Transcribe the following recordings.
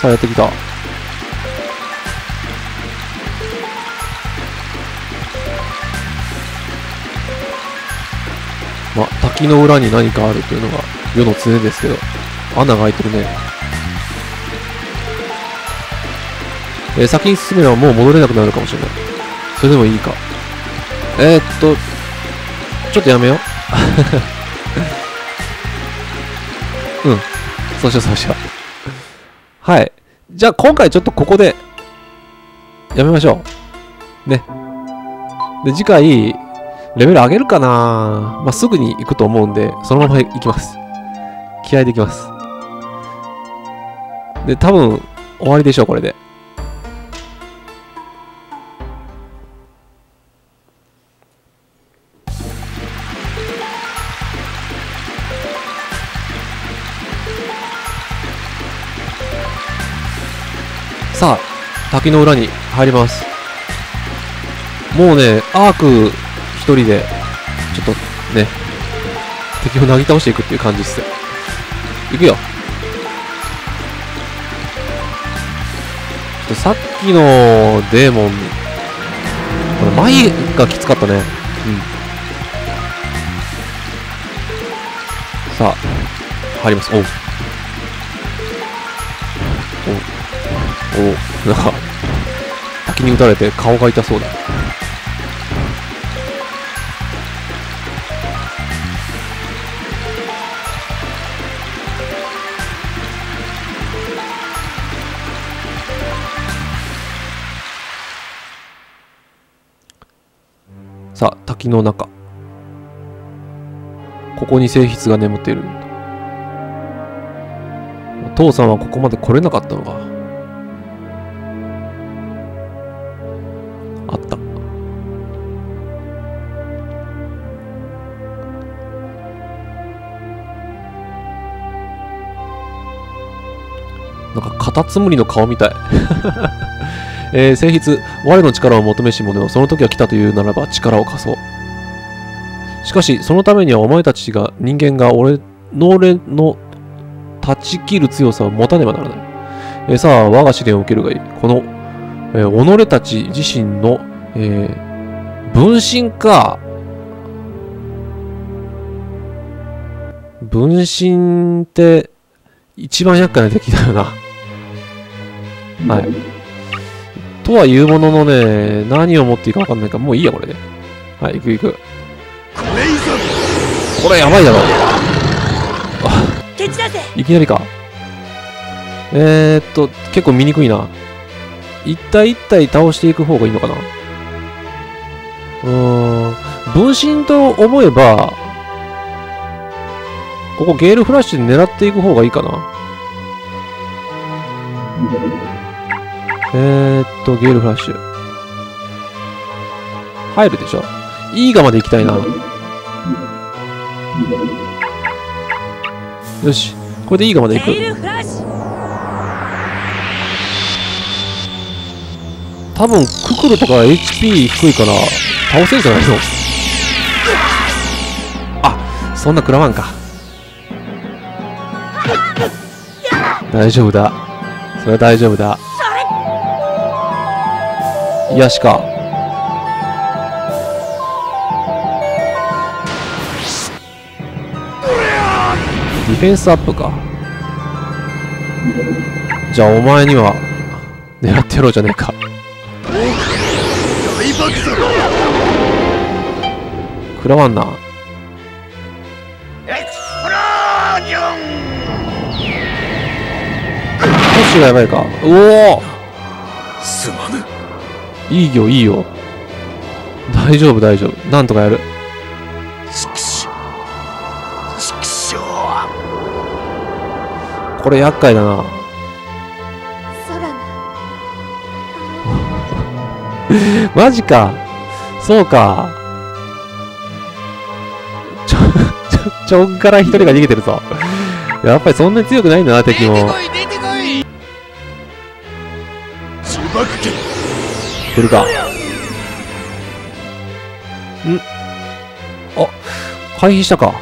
さあ、やってきた。まあ、滝の裏に何かあるというのが世の常ですけど、穴が開いてるね。えー先に進めばもう戻れなくなるかもしれない。それでもいいか。えー、っと、ちょっとやめよう。うん。そうしよう、そうしよう。はい。じゃあ今回ちょっとここで、やめましょう。ね。で、次回、レベル上げるかな？まあ、すぐに行くと思うんで、そのまま行きます。気合で行きます。で、多分、終わりでしょう、これで。滝の裏に入ります。もうね、アーク一人で、ちょっとね、敵をなぎ倒していくっていう感じっすよ。いくよ。ちょっとさっきのデーモン、これ前がきつかったね。うん。さあ、入ります。おう。おう。おなんか、滝に打たれて顔が痛そうだ。さあ、滝の中。ここに聖筆が眠っている。父さんはここまで来れなかったのか。カタツムリの顔みたい。えー、聖筆、我の力を求めし者よ、その時は来たというならば力を貸そう。しかし、そのためにはお前たちが、人間が俺の俺の断ち切る強さを持たねばならない。えーさあ、我が試練を受けるがいい。この、えー己たち自身の、えー分身か。分身って、一番厄介な敵だよな。はい。とは言うもののね、何を持っていいか分かんないから、もういいや、これで。はい、行く行く。これやばいだろ。いきなりか。えー、っと、結構見にくいな。一体一体倒していく方がいいのかなうーん。分身と思えば、ここゲールフラッシュで狙っていく方がいいかなえー、っと、ゲールフラッシュ。入るでしょ？いいがまで行きたいな。よし。これでいいがまで行く。多分ククルとか HP 低いから倒せるじゃないの？あそんな食らわんか大丈夫だそれは大丈夫だ癒しかディフェンスアップか。じゃあお前には狙ってやろうじゃねえか。食らわんな。トッシュがやばいか。おおいいよいいよ。大丈夫大丈夫。なんとかやる。これ厄介だな。マジか。そうか。ちょちょちょんから一人が逃げてるぞ。やっぱりそんなに強くないんだな敵も。出てこい出てこい呪縛剣来るか。ん？あ回避したか。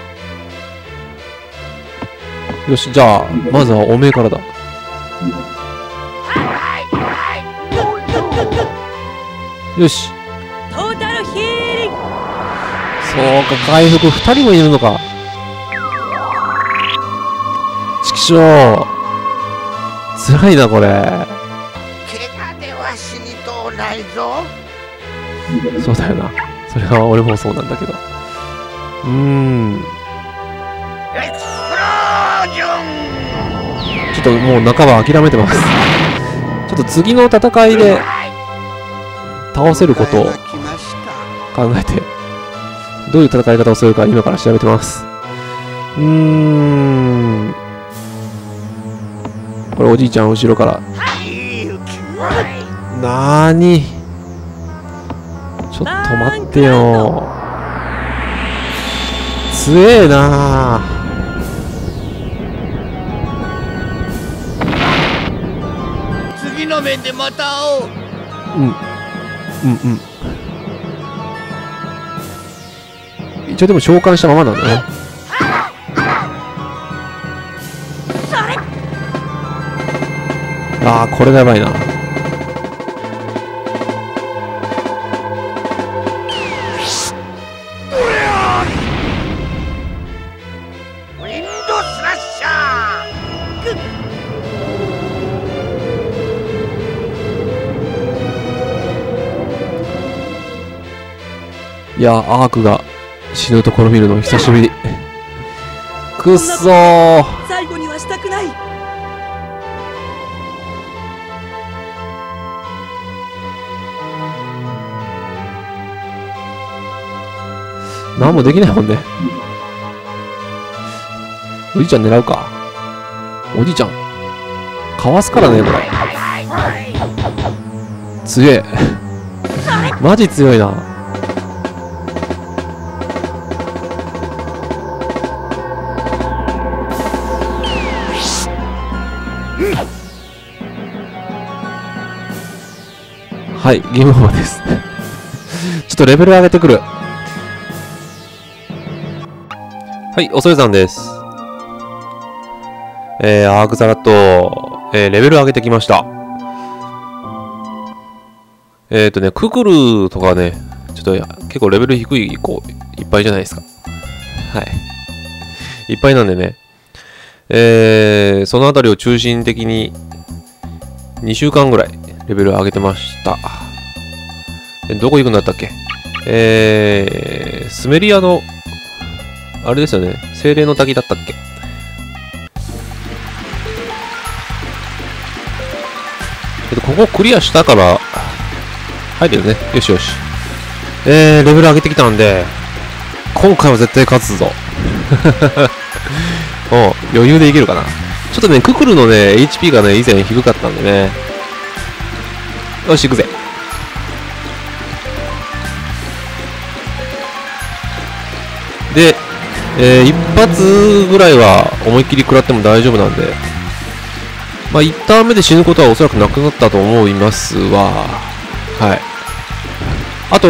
よしじゃあまずはおめえからだ。よし。そうか回復。2人もいるのか。ちきしょう。辛いなこれ。ないぞ。そうだよな。それは俺もそうなんだけど。うーん。ちょっともう半ば諦めてます。ちょっと次の戦いで倒せることを考えてどういう戦い方をするか今から調べてます。うーん。これおじいちゃん後ろからなーにちょっと待ってよ。強えな。次の面でまた会おう。うん。うんうん。一応でも召喚したままなんだね。ああこれがやばいないやアークが死ぬところ見るの久しぶり。くっそー。最後にはしたくない。何もできないもんね。おじいちゃん狙うか。おじいちゃん。かわすからね。これ強え。マジ強いなはいゲームオーバーですちょっとレベル上げてくるはい、おそれさんです。えー、アークザラット、えー、レベル上げてきました。えっ、ー、とね、ククルとかね、ちょっと結構レベル低い子いっぱいじゃないですか。はい。いっぱいなんでね、えー、そのあたりを中心的に2週間ぐらいレベル上げてました。えどこ行くんだったっけ？えー、スメリアのあれですよね。精霊の滝だったっけ？けど、ここクリアしたから、入るよね。よしよし。えー、レベル上げてきたんで、今回は絶対勝つぞ。お余裕でいけるかな。ちょっとね、ククルのね、HP がね、以前低かったんでね。よし、行くぜ。で、えー一発ぐらいは思いっきり食らっても大丈夫なんで、まあ、一ターン目で死ぬことはおそらくなくなったと思いますわ。はい。あと、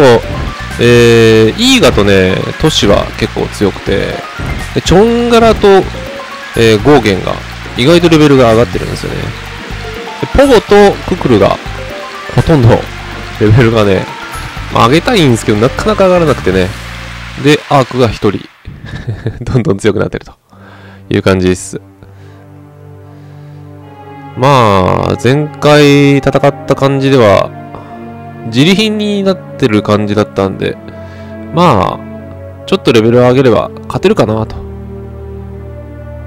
えー、イーガとね、トシは結構強くて、でチョンガラと、えーゴーゲンが意外とレベルが上がってるんですよね。でポゴとククルがほとんどレベルがね、まあ上げたいんですけど、なかなか上がらなくてね。で、アークが一人、どんどん強くなってるという感じです。まあ、前回戦った感じでは、自利品になってる感じだったんで、まあ、ちょっとレベルを上げれば勝てるかなと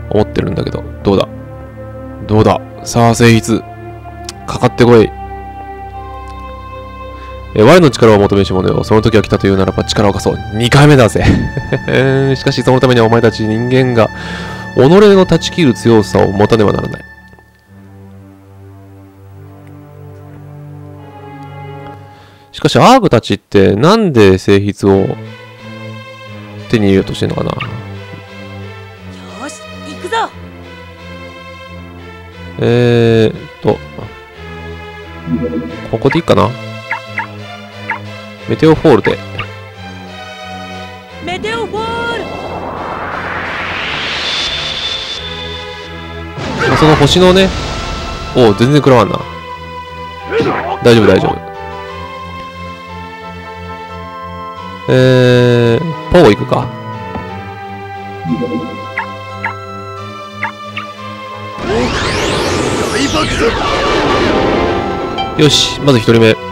思ってるんだけど、どうだ？どうだ？さあ、聖筆、かかってこい。えー我の力を求めし者よ。その時が来たというならば力を貸そう。2回目だぜ。しかしそのためにはお前たち人間が己の断ち切る強さを持たねばならない。しかしアーグたちってなんで聖筆を手に入れようとしてんのかな？よし行くぞえーっと、ここでいいかな？メテオフォールで。メテオフォール、まあ、その星のねおお全然食らわんな。大丈夫大丈夫。えー、ポー行くか。よしまず1人目。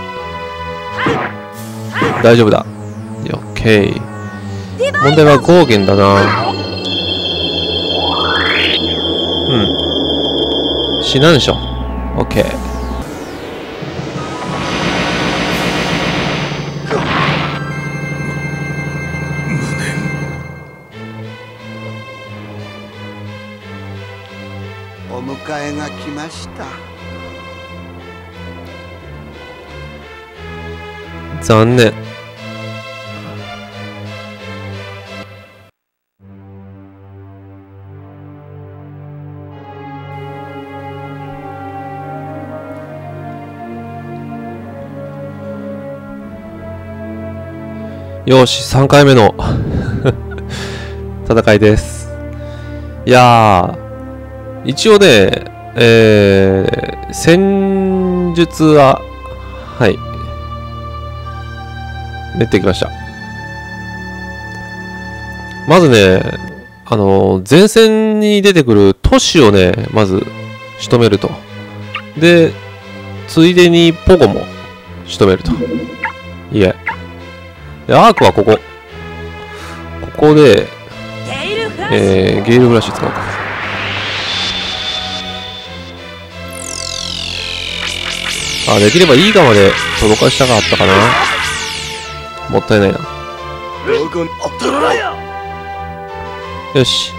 大丈夫だ。オッケー。問題はゴーゲンだな。うん。死なんでしょ。オッケー。お迎えが来ました残念。よし、3回目の 戦いです。いやー、一応ね、えー、戦術は、はい、練ってきました。まずね、あの、前線に出てくる都市をね、まず仕留めると。で、ついでにポゴも仕留めると。いえ。アークはここ。ここで、えー、ゲイルフラッシュ使うか。あ、できればいいガまで届かしたかったかな。もったいないな。よし。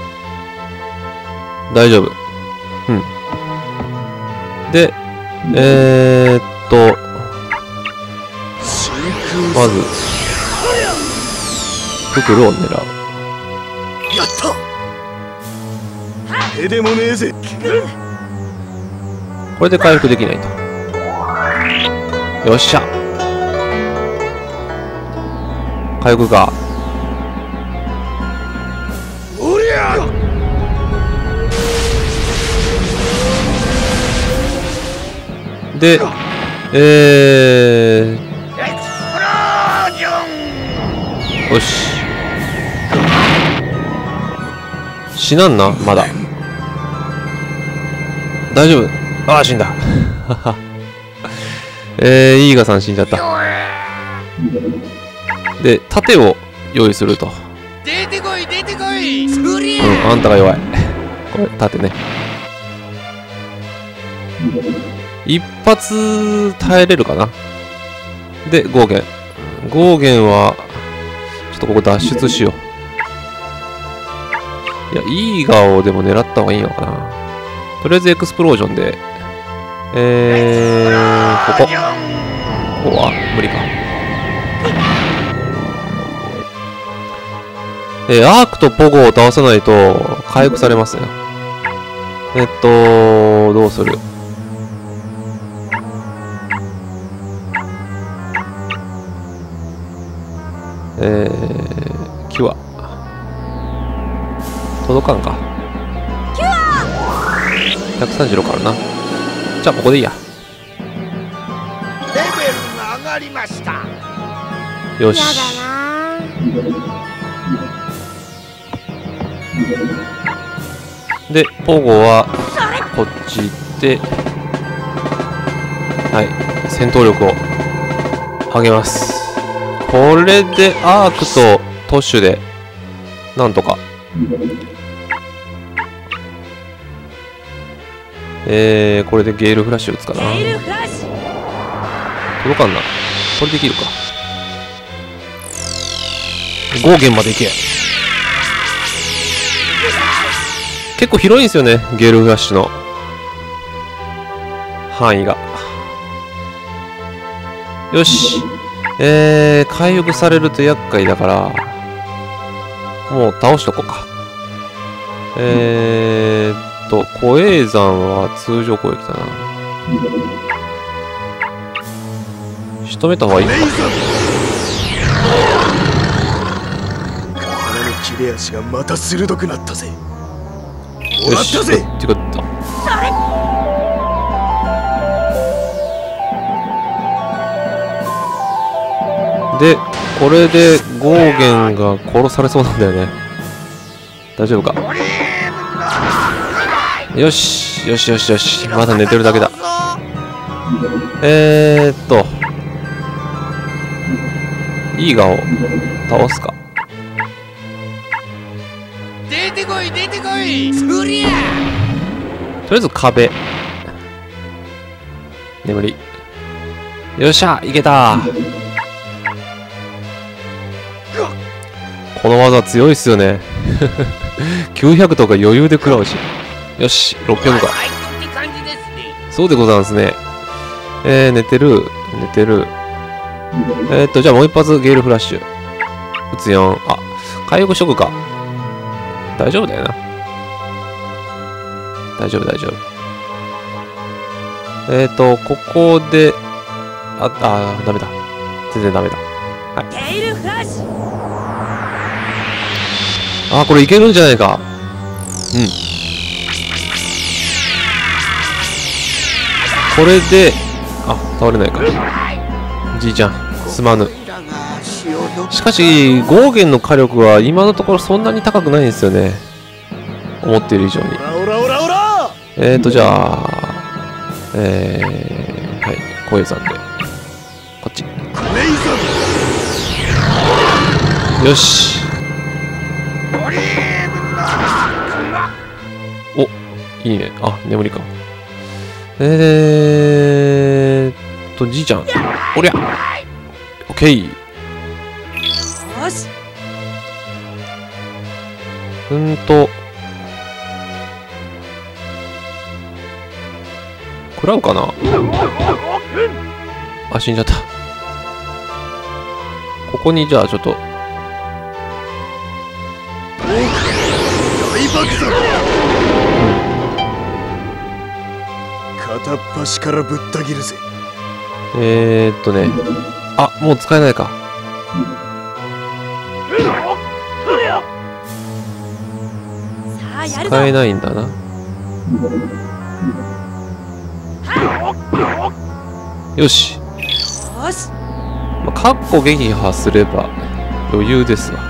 大丈夫。うん。で、えー、っと、まず、ククルを狙う。空やった手でもねえぜこれで回復できないと。よっしゃ。回復か。おりゃで、えー、よし。死なんな、まだ。大丈夫？ああ、死んだ。えー、イーガさん死んじゃった。で、盾を用意すると。出てこい出てこいうん、あんたが弱い。これ、盾ね。一発耐えれるかな？で、ゴーゲン。ゴーゲンは、ちょっとここ脱出しよう。いや、イーガをでも狙った方がいいのかなとりあえずエクスプロージョンで、えー、ここ。ここは？無理か。えー、アークとポゴを倒さないと回復されますね。えっと、どうする？えー、キュア。届かんか。キュア !136 あるな。じゃあ、ここでいいや。レベルが上がりましたよし。で、ポゴは、こっち行って、はい、戦闘力を上げます。これで、アークとトッシュで、なんとか。えー、これでゲールフラッシュ打つかな。届かんな。これできるか。ゴーゲンまで行け。結構広いんですよね、ゲールフラッシュの範囲が。よし。えー、回復されると厄介だから、もう倒しとこうか。えーっと、小栄山は通常攻撃だな。仕留めた方がいいか。レイザー刀の切れ味がまた鋭くなったぜ。ったぜ。てでこれでゴーゲンが殺されそうなんだよね。大丈夫か？よしよしよしよし。まだ寝てるだけだ。えー、っと。いいガを倒すか。出てこい出てこい。そりゃとりあえず壁。眠り。よっしゃいけた。この技強いっすよね。900とか余裕で食らうしよし600か。ファイトって感じですね。そうでございますね。えー、寝てる寝てる。えー、っとじゃあもう一発ゲールフラッシュ。打つよん。あ回復しとくか。大丈夫だよな。大丈夫大丈夫。えー、っとここでああダメだ。全然ダメだ。テイルフラッシュ。あこれいけるんじゃないか。うんこれであ倒れないか。じいちゃんすまぬ。しかしゴーゲンの火力は今のところそんなに高くないんですよね。思っている以上に。オラオラオラえーとじゃあえー、はい小遊さんで。こっち。よし。おいいね。あ眠りか。えーっとじいちゃん。おりゃ。オッケー。よし。うーんと。食らうかな。あ死んじゃった。ここにじゃあちょっと。大爆片っ端からぶった切るぜ。えー、っとね。あもう使えないか。使えないんだな。よし。よしまあ、かっこ撃破すれば余裕ですわ。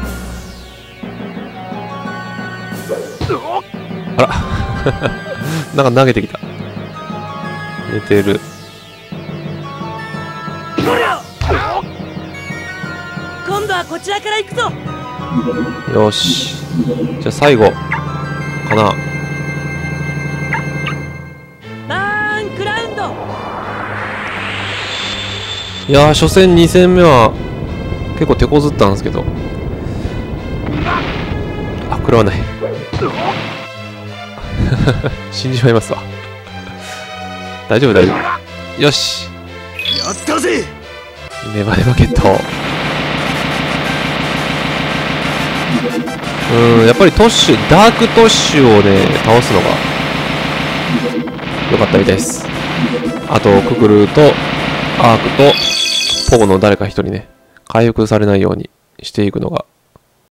あら。なんか投げてきた。寝てる。今度はこちらから行くぞ。よし。じゃあ最後かな。バーンクラウンド。いやー初戦2戦目は結構手こずったんですけど。あ食らわない。死んじまいますわ大丈夫大丈夫。よし。やったぜ。ネバネバゲット。うーんやっぱりトッシュダークトッシュをね倒すのが良かったみたいです。あとククルとアークとポゴの誰か一人ね回復されないようにしていくのが